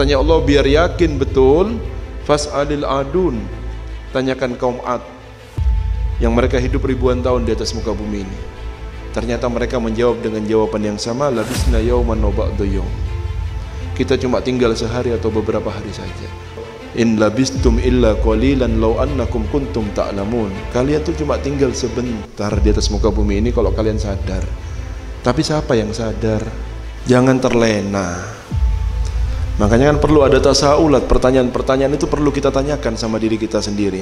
Katanya Allah biar yakin betul fas'alil adun. Tanyakan kaum Ad yang mereka hidup ribuan tahun di atas muka bumi ini. Ternyata mereka menjawab dengan jawaban yang sama, labisna ba'da Kita cuma tinggal sehari atau beberapa hari saja. In labistum illa qalilan law annakum kuntum ta'lamun. Kalian tuh cuma tinggal sebentar di atas muka bumi ini kalau kalian sadar. Tapi siapa yang sadar? Jangan terlena. Makanya kan perlu ada tasaulat, pertanyaan-pertanyaan itu perlu kita tanyakan sama diri kita sendiri.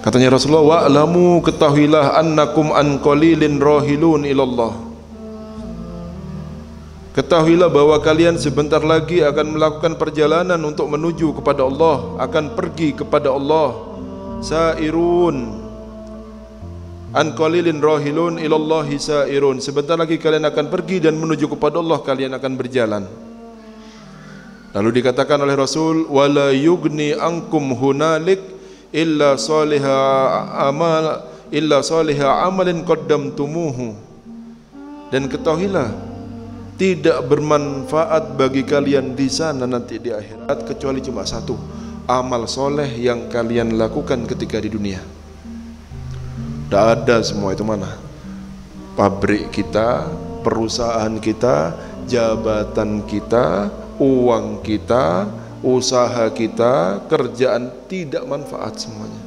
Katanya Rasulullah, "Wa'lamu ketahuilah annakum an qalilin rahilun ilallah." Ketahuilah bahwa kalian sebentar lagi akan melakukan perjalanan untuk menuju kepada Allah, akan pergi kepada Allah sairun. An qalilin rahilun ilallahi sairun. Sebentar lagi kalian akan pergi dan menuju kepada Allah kalian akan berjalan. Lalu dikatakan oleh Rasul wala yugni ankum hunalik illa saliha amal illa saliha amalin qaddamtumuhu. Dan ketahuilah tidak bermanfaat bagi kalian di sana nanti di akhirat kecuali cuma satu amal soleh yang kalian lakukan ketika di dunia. Tidak ada semua itu mana. Pabrik kita perusahaan kita jabatan kita uang kita usaha kita kerjaan tidak manfaat semuanya.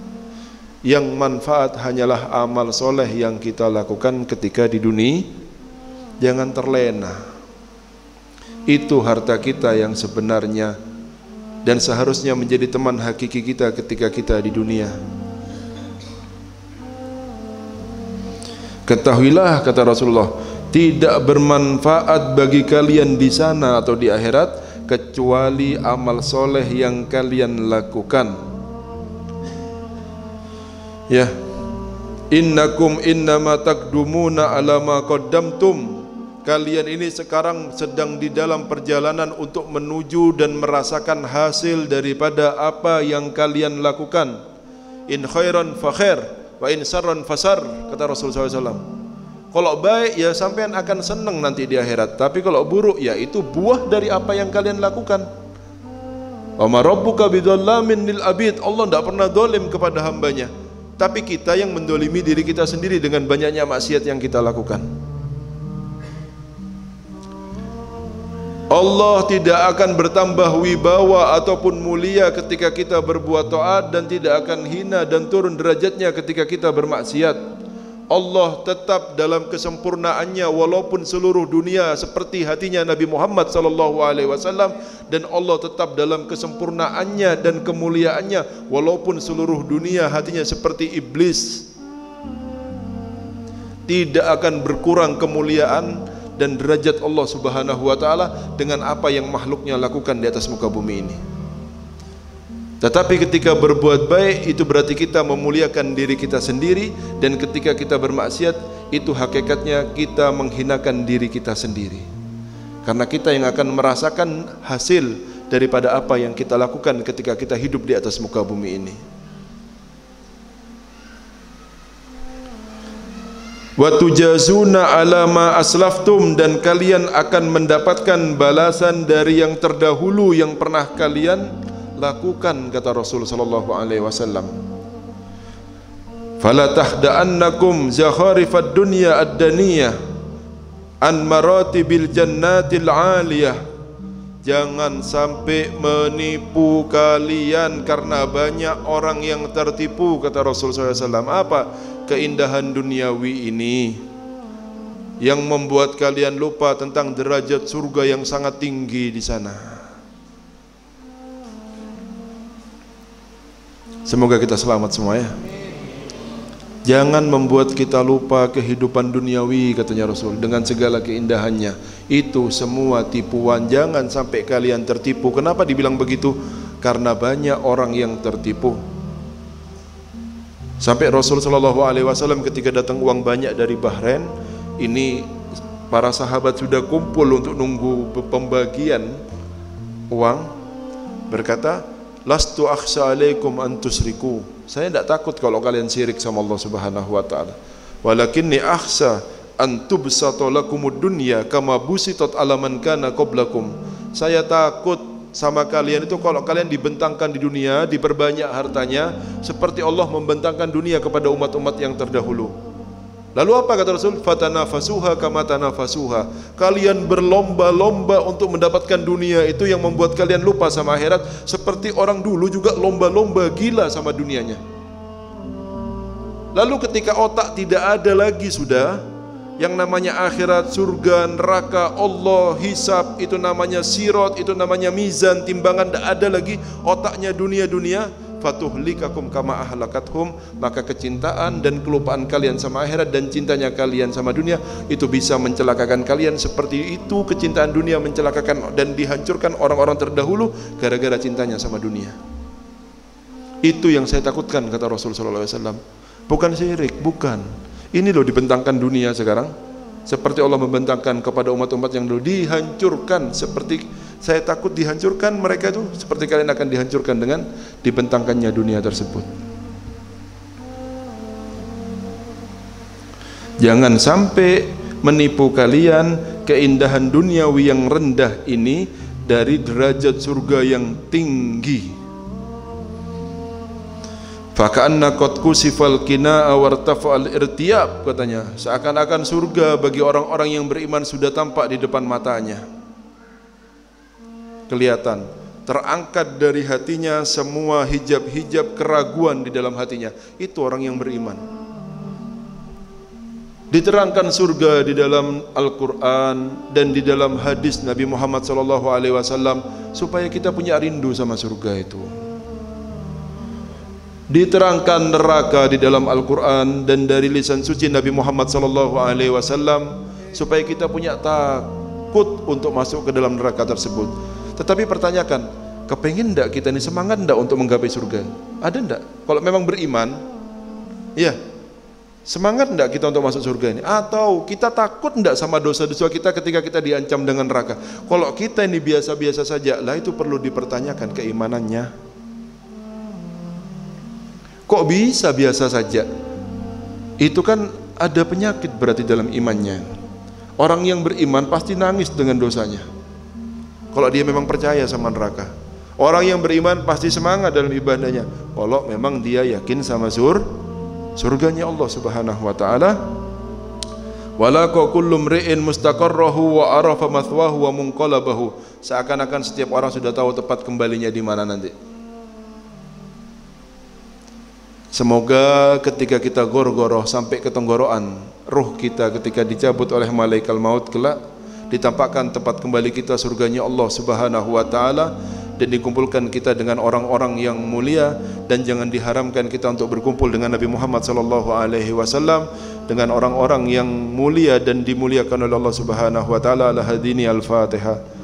Yang manfaat hanyalah amal soleh yang kita lakukan ketika di dunia. Jangan terlena. Itu harta kita yang sebenarnya dan seharusnya menjadi teman hakiki kita ketika kita di dunia. Ketahuilah kata Rasulullah, tidak bermanfaat bagi kalian di sana atau di akhirat kecuali amal soleh yang kalian lakukan. Ya, innakum innama takdumuna ala ma qaddamtum kalian ini sekarang sedang di dalam perjalanan untuk menuju dan merasakan hasil daripada apa yang kalian lakukan. In khairan fa khair wa in sarran fasar kata Rasulullah SAW kalau baik ya sampean akan senang nanti di akhirat. Tapi kalau buruk ya itu buah dari apa yang kalian lakukan. Wa ma rabbuka bidhallamin lil abid. Allah tidak pernah dolim kepada hambanya. Tapi kita yang mendolimi diri kita sendiri dengan banyaknya maksiat yang kita lakukan Allah tidak akan bertambah wibawa ataupun mulia ketika kita berbuat taat dan tidak akan hina dan turun derajatnya ketika kita bermaksiat. Allah tetap dalam kesempurnaannya walaupun seluruh dunia seperti hatinya Nabi Muhammad sallallahu alaihi wasallam dan Allah tetap dalam kesempurnaannya dan kemuliaannya walaupun seluruh dunia hatinya seperti iblis. Tidak akan berkurang kemuliaan dan derajat Allah Subhanahu wa taala dengan apa yang makhluknya lakukan di atas muka bumi ini. Tetapi ketika berbuat baik itu berarti kita memuliakan diri kita sendiri dan ketika kita bermaksiat itu hakikatnya kita menghinakan diri kita sendiri. Karena kita yang akan merasakan hasil daripada apa yang kita lakukan ketika kita hidup di atas muka bumi ini. Wa tujazuna ala ma aslaftum dan kalian akan mendapatkan balasan dari yang terdahulu yang pernah kalian lakukan kata Rasul sallallahu alaihi wasallam fala tahda'annakum zakharifad dunya ad-daniyah an maratibil jannatil aliyah Jangan sampai menipu kalian karena banyak orang yang tertipu kata Rasul SAW. Apa? Keindahan duniawi ini yang membuat kalian lupa tentang derajat surga yang sangat tinggi di sana. Semoga kita selamat semua ya. Jangan membuat kita lupa kehidupan duniawi katanya Rasul dengan segala keindahannya. Itu semua tipuan. Jangan sampai kalian tertipu. Kenapa dibilang begitu? Karena banyak orang yang tertipu. Sampai Rasul Shallallahu Alaihi Wasallam ketika datang uang banyak dari Bahrain, ini para sahabat sudah kumpul untuk nunggu pembagian uang. Berkata, lastu akhsha alaikum an tusriku. Saya tidak takut kalau kalian syirik sama Allah Subhanahu wa taala. Walakinni akhsha an tubsata lakumud dunya kama busitat alaman kana qablakum. Saya takut sama kalian itu kalau kalian dibentangkan di dunia diperbanyak hartanya seperti Allah membentangkan dunia kepada umat-umat yang terdahulu Lalu apa kata Rasul? Fatanafasuha kama. Kalian berlomba-lomba untuk mendapatkan dunia itu yang membuat kalian lupa sama akhirat seperti orang dulu juga lomba-lomba gila sama dunianya. Lalu ketika otak tidak ada lagi sudah yang namanya akhirat, surga, neraka, Allah, hisab, itu namanya sirot, itu namanya mizan, timbangan, tidak ada lagi. Otaknya dunia-dunia fatuhlikakum kama ahlakathum. Maka kecintaan dan kelupaan kalian sama akhirat dan cintanya kalian sama dunia itu bisa mencelakakan kalian. Seperti itu kecintaan dunia mencelakakan dan dihancurkan orang-orang terdahulu gara-gara cintanya sama dunia. Itu yang saya takutkan kata Rasul sallallahu alaihi wasallam. Bukan syirik bukan ini loh dibentangkan dunia sekarang seperti Allah membentangkan kepada umat-umat yang dulu dihancurkan seperti saya takut dihancurkan mereka itu seperti kalian akan dihancurkan dengan dibentangkannya dunia tersebut. Jangan sampai menipu kalian keindahan duniawi yang rendah ini dari derajat surga yang tinggi. Faka'anna qad kusifal kina'a wartafa'al irtiyab katanya. Seakan-akan surga bagi orang-orang yang beriman sudah tampak di depan matanya. Kelihatan. Terangkat dari hatinya semua hijab-hijab keraguan di dalam hatinya. Itu orang yang beriman. Diterangkan surga di dalam Al-Quran dan di dalam hadis Nabi Muhammad SAW supaya kita punya rindu sama surga itu diterangkan neraka di dalam Al-Quran dan dari lisan suci Nabi Muhammad SAW supaya kita punya takut untuk masuk ke dalam neraka tersebut tetapi pertanyakan, kepingin ndak kita ini semangat ndak untuk menggapai surga? Ada ndak? Kalau memang beriman, ya semangat ndak kita untuk masuk surga ini? Atau kita takut ndak sama dosa-dosa kita ketika kita diancam dengan neraka? Kalau kita ini biasa-biasa saja, lah itu perlu dipertanyakan keimanannya. Kok bisa biasa saja? Itu kan ada penyakit berarti dalam imannya. Orang yang beriman pasti nangis dengan dosanya kalau dia memang percaya sama neraka. Orang yang beriman pasti semangat dalam ibadahnya. Kalau memang dia yakin sama sur surganya Allah Subhanahu wa taala. Wala kullu mri'in mustaqarrahu wa arafa mathwahu wa munqalabahu. Seakan-akan setiap orang sudah tahu tempat kembalinya di mana nanti. Semoga ketika kita gor-goroh sampai ke tenggorokan, ruh kita ketika dicabut oleh malaikat maut kelak ditampakkan tempat kembali kita surganya Allah Subhanahu wa taala dan dikumpulkan kita dengan orang-orang yang mulia dan jangan diharamkan kita untuk berkumpul dengan Nabi Muhammad sallallahu alaihi wasallam dengan orang-orang yang mulia dan dimuliakan oleh Allah Subhanahu wa taala. Al-hadini al-fatihah